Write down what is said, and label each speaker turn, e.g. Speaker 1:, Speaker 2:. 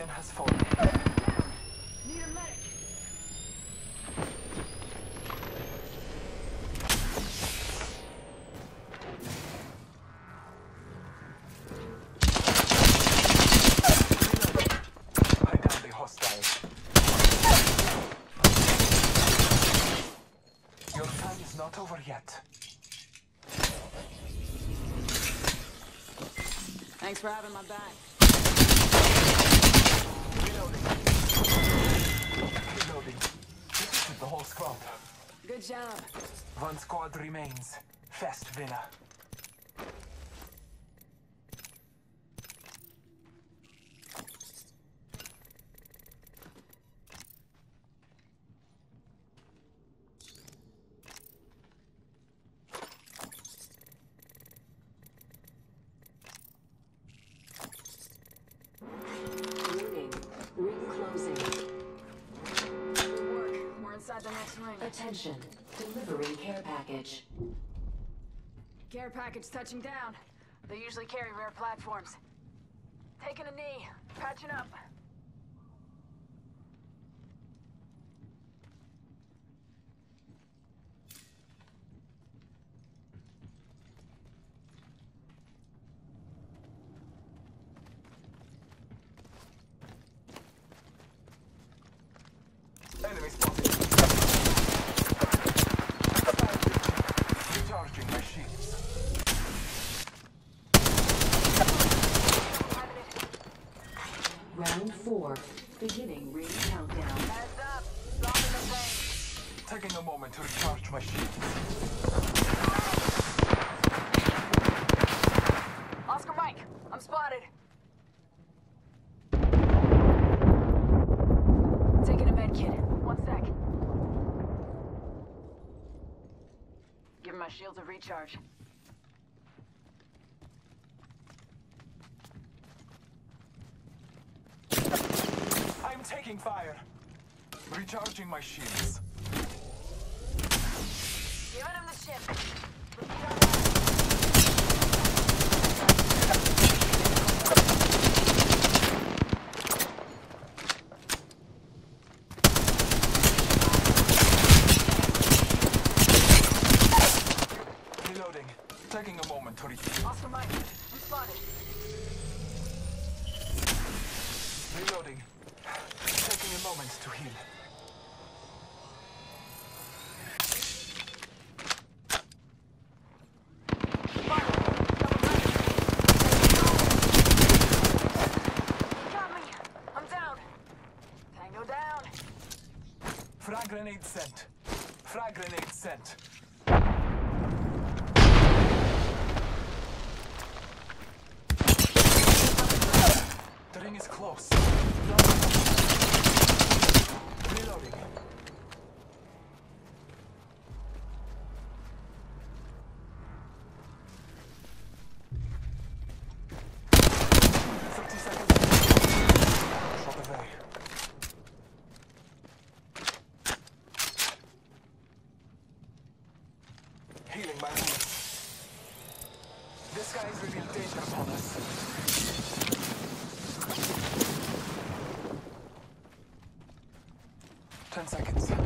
Speaker 1: champion has fallen.
Speaker 2: Need a medic.
Speaker 1: Your time is not over yet.
Speaker 2: Thanks for having my back.
Speaker 1: Reloading. Reloading. The whole squad.
Speaker 2: Good job.
Speaker 1: One squad remains. Fest winner.
Speaker 2: The next ring.
Speaker 3: Attention. Delivering care package.
Speaker 2: Care package touching down. They usually carry rare platforms. Taking a knee. Patching up.
Speaker 1: Enemy spotted. Recharging my shields.
Speaker 3: Round four. Beginning ring countdown.
Speaker 2: Heads up. Dropping the plane.
Speaker 1: Taking a moment to recharge my shields.
Speaker 2: Oscar Mike, I'm spotted. Taking a med kit. One sec. Giving my shields a recharge.
Speaker 1: I'm taking fire. Recharging my shields.
Speaker 2: Giving him the ship. Repeat on that.
Speaker 1: Reloading. Taking a moment to recharge.
Speaker 2: Oscar Mike, I'm spotted.
Speaker 1: Reloading. Taking to heal.
Speaker 2: Got me. I'm down. Tango down.
Speaker 1: Frag grenade sent. Frag grenade sent. The ring is close. Reloading. Thirty seconds. Shot away. Healing my wounds. This guy has revealed danger upon us. Ten seconds.